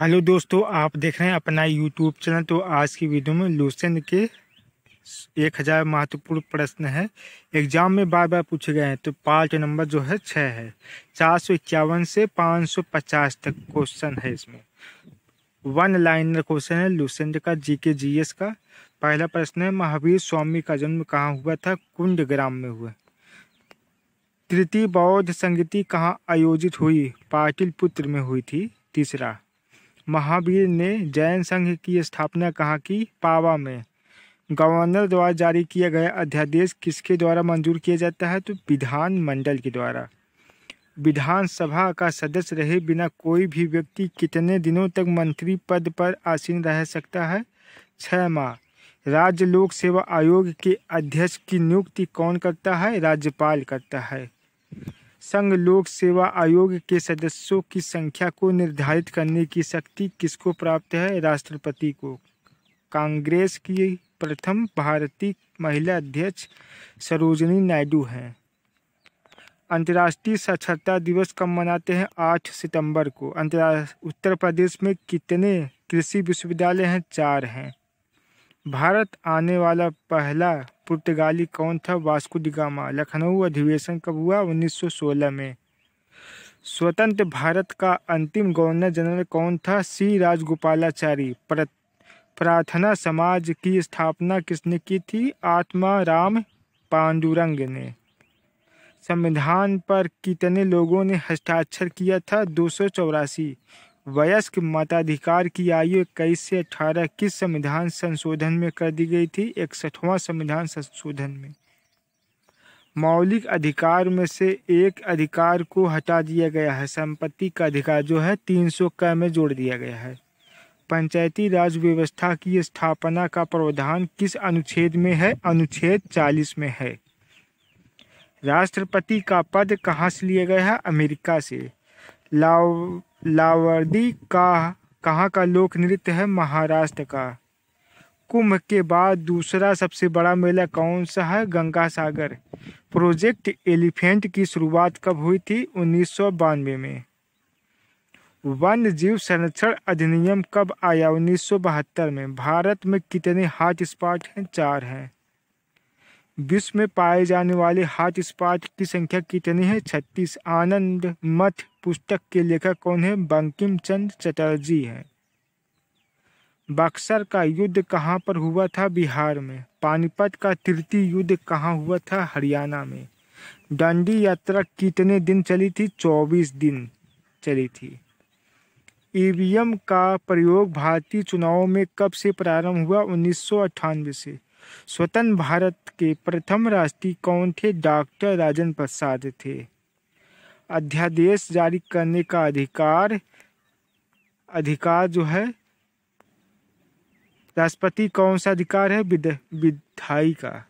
Hello दोस्तों, आप देख रहे हैं अपना यूट्यूब चैनल। तो आज की वीडियो में लूसेंट के एक हज़ार महत्वपूर्ण प्रश्न है। एग्ज़ाम में बार बार पूछे गए हैं तो पार्ट नंबर जो है छः है। चार सौ इक्यावन से पाँच सौ पचास तक क्वेश्चन है इसमें। वन लाइनर क्वेश्चन है लूसेंट का जी के। जी एस का पहला प्रश्न है, महावीर स्वामी का जन्म कहाँ हुआ था? कुंड ग्राम में हुआ। तृतीय बौद्ध संगति कहाँ आयोजित हुई? पाटिलपुत्र में हुई थी। तीसरा महावीर ने जैन संघ की स्थापना कहाँ की पावा में गवर्नर द्वारा जारी किया गया अध्यादेश किसके द्वारा मंजूर किया जाता है? तो विधान मंडल के द्वारा। विधानसभा का सदस्य रहे बिना कोई भी व्यक्ति कितने दिनों तक मंत्री पद पर आसीन रह सकता है? छह माह। राज्य लोक सेवा आयोग के अध्यक्ष की नियुक्ति कौन करता है? राज्यपाल करता है। संघ लोक सेवा आयोग के सदस्यों की संख्या को निर्धारित करने की शक्ति किसको प्राप्त है? राष्ट्रपति को। कांग्रेस की प्रथम भारतीय महिला अध्यक्ष सरोजनी नायडू हैं। अंतर्राष्ट्रीय साक्षरता दिवस कब मनाते हैं? आठ सितंबर को। अंतर्राष्ट्रीय उत्तर प्रदेश में कितने कृषि विश्वविद्यालय हैं? चार हैं। भारत आने वाला पहला पुर्तगाली कौन था? वास्को डिगामा लखनऊ अधिवेशन कब हुआ? 1916 में। स्वतंत्र भारत का अंतिम गवर्नर जनरल कौन था? सी. राजगोपालाचारी। प्रार्थना समाज की स्थापना किसने की थी? आत्मा राम पांडुरंग ने। संविधान पर कितने लोगों ने हस्ताक्षर किया था? दो सौ चौरासी। वयस्क मताधिकार की आयु इक्कीस से अठारह किस संविधान संशोधन में कर दी गई थी? इकसठवां संविधान संशोधन में। मौलिक अधिकार में से एक अधिकार को हटा दिया गया है। संपत्ति का अधिकार जो है, तीन सौ क में जोड़ दिया गया है। पंचायती राज व्यवस्था की स्थापना का प्रावधान किस अनुच्छेद में है? अनुच्छेद चालीस में है। राष्ट्रपति का पद कहाँ से लिया गया है? अमेरिका से। लाव लावर्दी का, कहाँ का लोक नृत्य है महाराष्ट्र का? कुंभ के बाद दूसरा सबसे बड़ा मेला कौन सा है? गंगा सागर। प्रोजेक्ट एलिफेंट की शुरुआत कब हुई थी? उन्नीस सौ बानवे में। वन्य जीव संरक्षण अधिनियम कब आया? उन्नीस सौ बहत्तर में। भारत में कितने हॉट स्पॉट हैं? चार हैं। विश्व में पाए जाने वाले हॉट स्पॉट की संख्या कितनी है? छत्तीस। आनंद मठ पुस्तक के लेखक कौन है? बंकिम चंद्र चटर्जी है। बक्सर का युद्ध कहाँ पर हुआ था? बिहार में। पानीपत का तृतीय युद्ध कहाँ हुआ था? हरियाणा में। डंडी यात्रा कितने दिन चली थी? चौबीस दिन चली थी। ईवीएम का प्रयोग भारतीय चुनावों में कब से प्रारंभ हुआ? उन्नीस सौ अट्ठानवे से। स्वतंत्र भारत के प्रथम राष्ट्रीय कौन थे? डॉक्टर राजेंद्र प्रसाद थे। अध्यादेश जारी करने का अधिकार अधिकार जो है, राष्ट्रपति कौन सा अधिकार है? विधायी का।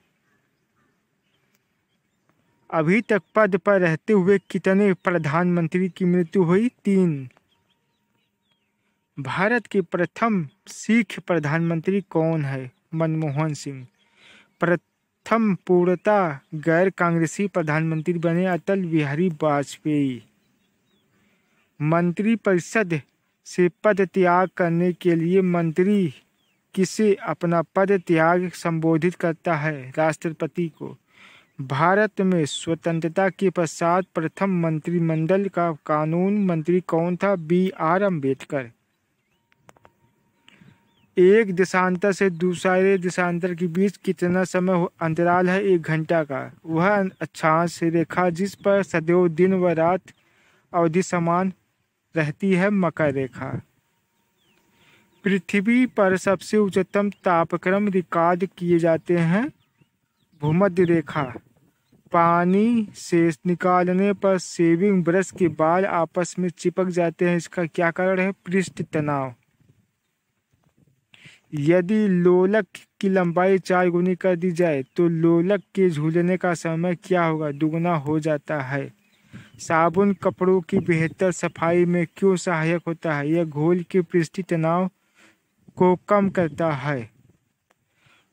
अभी तक पद पर रहते हुए कितने प्रधानमंत्री की मृत्यु हुई? तीन। भारत के प्रथम सिख प्रधानमंत्री कौन है? मनमोहन सिंह। प्रथम पूर्णता गैर कांग्रेसी प्रधानमंत्री बने अटल बिहारी वाजपेयी। मंत्री परिषद से पद त्याग करने के लिए मंत्री किसे अपना पद त्याग संबोधित करता है राष्ट्रपति को? भारत में स्वतंत्रता के पश्चात प्रथम मंत्रिमंडल का कानून मंत्री कौन था? B R Ambedkar. एक देशांतर से दूसरे देशांतर के बीच कितना समय अंतराल है एक घंटा का? वह अक्षांश रेखा जिस पर सदैव दिन व रात अवधि समान रहती है मकर रेखा। पृथ्वी पर सबसे उच्चतम तापक्रम रिकॉर्ड किए जाते हैं भूमध्य रेखा। पानी से निकालने पर सेविंग ब्रश के बाल आपस में चिपक जाते हैं। इसका क्या कारण है? पृष्ठ तनाव। यदि लोलक की लंबाई चार गुनी कर दी जाए तो लोलक के झूलने का समय क्या होगा? दुगना हो जाता है। साबुन कपड़ों की बेहतर सफ़ाई में क्यों सहायक होता है? यह घोल के पृष्ठी तनाव को कम करता है।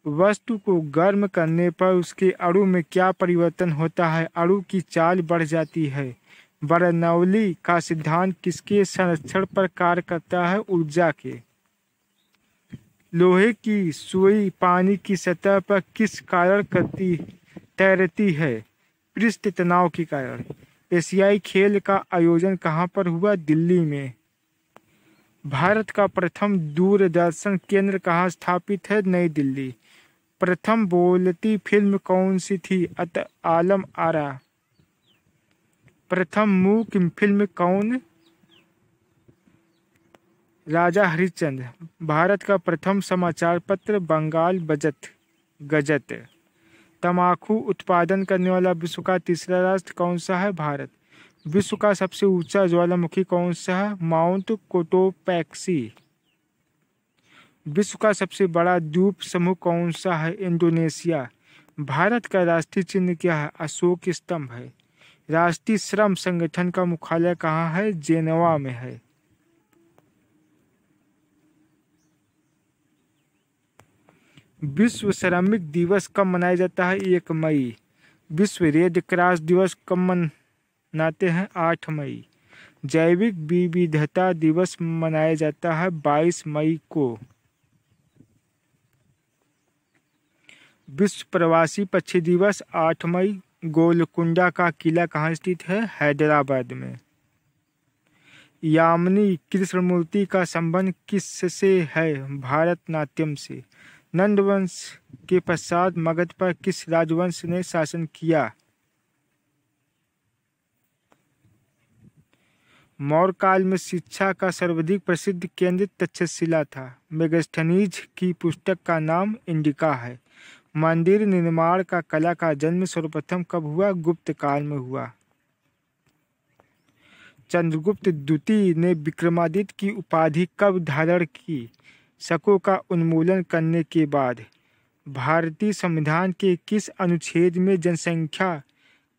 वस्तु को गर्म करने पर उसके अणु में क्या परिवर्तन होता है? अणु की चाल बढ़ जाती है। बरनौली का सिद्धांत किसके संरक्षण पर कार्य करता है? ऊर्जा के। लोहे की सुई पानी की सतह पर किस कारण करती, तैरती है? पृष्ठ तनाव के कारण। एशियाई खेल का आयोजन कहाँ पर हुआ? दिल्ली में। भारत का प्रथम दूरदर्शन केंद्र कहाँ स्थापित है? नई दिल्ली। प्रथम बोलती फ़िल्म कौन सी थी? अत आलम आरा। प्रथम मूक फ़िल्म कौन राजा हरिश्चंद्र, भारत का प्रथम समाचार पत्र बंगाल बजट, गजट। तमाकू उत्पादन करने वाला विश्व का तीसरा राष्ट्र कौन सा है? भारत। विश्व का सबसे ऊँचा ज्वालामुखी कौन सा है? Mount Cotopaxi. विश्व का सबसे बड़ा द्वीप समूह कौन सा है? इंडोनेशिया। भारत का राष्ट्रीय चिन्ह क्या है? अशोक स्तंभ है। राष्ट्रीय श्रम संगठन का मुख्यालय कहाँ है? जेनेवा में है। विश्व श्रमिक दिवस कब मनाया जाता है? एक मई। विश्व रेड क्रॉस दिवस कब मनाते हैं? आठ मई। जैविक विविधता दिवस मनाया जाता है बाईस मई को। विश्व प्रवासी पक्षी दिवस आठ मई। गोलकुंडा का किला कहाँ स्थित है? हैदराबाद में। यामिनी कृष्णमूर्ति का संबंध किससे है? भारतनाट्यम से। नंदवंश के पश्चात मगध पर किस राजवंश ने शासन किया? मौर्य काल में शिक्षा का सर्वाधिक प्रसिद्ध केंद्र तक्षशिला था। मेगस्थनीज की पुस्तक का नाम इंडिका है। मंदिर निर्माण का कला का जन्म सर्वप्रथम कब हुआ? गुप्त काल में हुआ। चंद्रगुप्त द्वितीय ने विक्रमादित्य की उपाधि कब धारण की? शकों का उन्मूलन करने के बाद, भारतीय संविधान के किस अनुच्छेद में जनसंख्या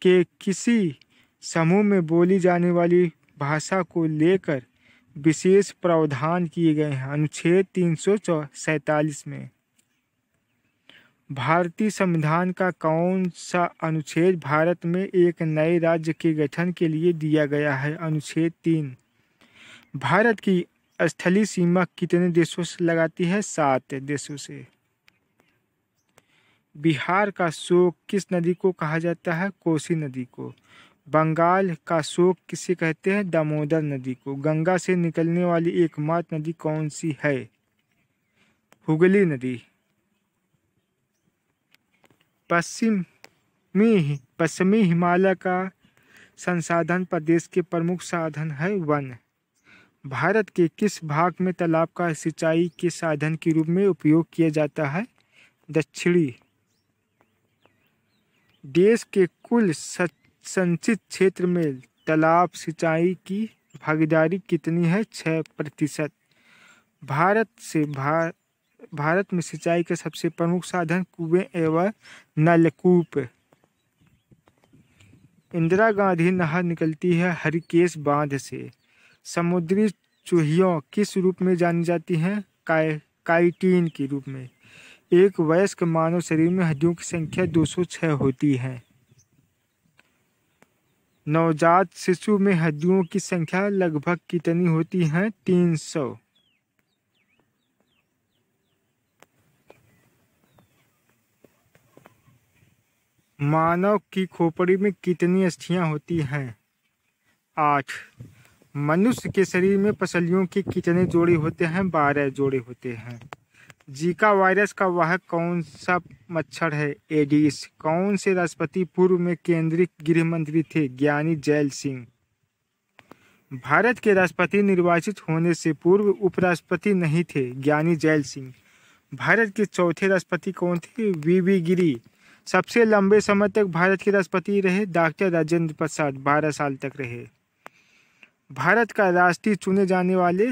के किसी समूह में बोली जाने वाली भाषा को लेकर विशेष प्रावधान किए गए हैं? अनुच्छेद तीन में। भारतीय संविधान का कौन सा अनुच्छेद भारत में एक नए राज्य के गठन के लिए दिया गया है? अनुच्छेद तीन। भारत की स्थलीय सीमा कितने देशों से लगाती है? सात देशों से। बिहार का शोक किस नदी को कहा जाता है? कोसी नदी को। बंगाल का शोक किसे कहते हैं? दामोदर नदी को। गंगा से निकलने वाली एकमात्र नदी कौन सी है? हुगली नदी। पश्चिमी पश्चिमी हिमालय का संसाधन प्रदेश के प्रमुख साधन है वन। भारत के किस भाग में तालाब का सिंचाई के साधन के रूप में उपयोग किया जाता है? दक्षिणी। देश के कुल संचित क्षेत्र में तालाब सिंचाई की भागीदारी कितनी है? छः प्रतिशत। भारत से भार भारत में सिंचाई के सबसे प्रमुख साधन कुएँ एवं नलकूप। इंदिरा गांधी नहर निकलती है हरिकेश बाँध से। समुद्री चूहियों किस रूप में जानी जाती हैं? काय काइटीन के रूप में। एक वयस्क मानव शरीर में हड्डियों की संख्या 206 होती है। नवजात शिशु में हड्डियों की संख्या लगभग कितनी होती है? 300 मानव की खोपड़ी में कितनी अस्थियाँ होती हैं? आठ। मनुष्य के शरीर में पसलियों के कितने जोड़े होते हैं? बारह जोड़े होते हैं। जीका वायरस का वाहक कौन सा मच्छर है? एडिस। कौन से राष्ट्रपति पूर्व में केंद्रीय गृह मंत्री थे? ज्ञानी जैल सिंह। भारत के राष्ट्रपति निर्वाचित होने से पूर्व उपराष्ट्रपति नहीं थे, ज्ञानी जैल सिंह। भारत के चौथे राष्ट्रपति कौन थे? V V Giri. सबसे लंबे समय तक भारत के राष्ट्रपति रहे डॉक्टर राजेंद्र प्रसाद, बारह साल तक रहे। भारत का राष्ट्रीय चुने जाने वाले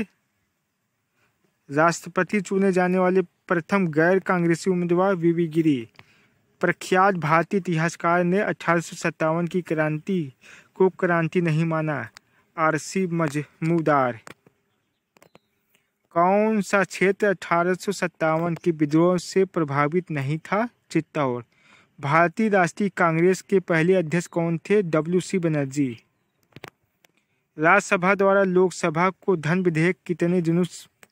राष्ट्रपति चुने जाने वाले प्रथम गैर कांग्रेसी उम्मीदवार वीवी गिरी। प्रख्यात भारतीय इतिहासकार ने अठारह की क्रांति को क्रांति नहीं माना। R C Majumdar. कौन सा क्षेत्र अठारह के विद्रोह से प्रभावित नहीं था? चित्तौड़। भारतीय राष्ट्रीय कांग्रेस के पहले अध्यक्ष कौन थे? W C Banerjee. राज्यसभा द्वारा लोकसभा को धन विधेयक कितने दिनों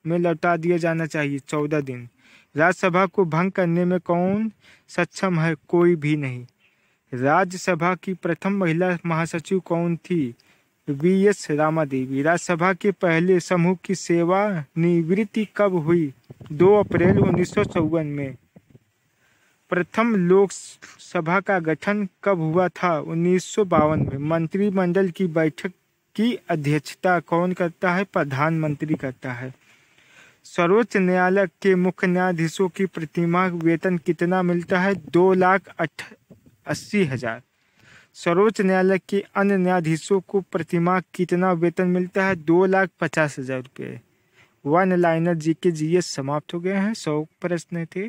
में लौटा दिया जाना चाहिए? चौदह दिन। राज्यसभा को भंग करने में कौन सक्षम है? कोई भी नहीं। राज्यसभा की प्रथम महिला महासचिव कौन थी? वी एस रामा देवी राज्यसभा के पहले समूह की सेवा निवृत्ति कब हुई? 2 अप्रैल उन्नीस सौ चौवन में। प्रथम लोकसभा का गठन कब हुआ था? उन्नीस सौ बावन में। मंत्रिमंडल की बैठक की अध्यक्षता कौन करता है? प्रधानमंत्री करता है। सर्वोच्च न्यायालय के मुख्य न्यायाधीशों की प्रतिमा वेतन कितना मिलता है? दो लाख अठ अस्सी हज़ार। सर्वोच्च न्यायालय के अन्य न्यायाधीशों को प्रतिमा कितना वेतन मिलता है? दो लाख पचास हज़ार रुपये। वन लाइनर जी के जी समाप्त हो गए हैं। सौ प्रश्न थे।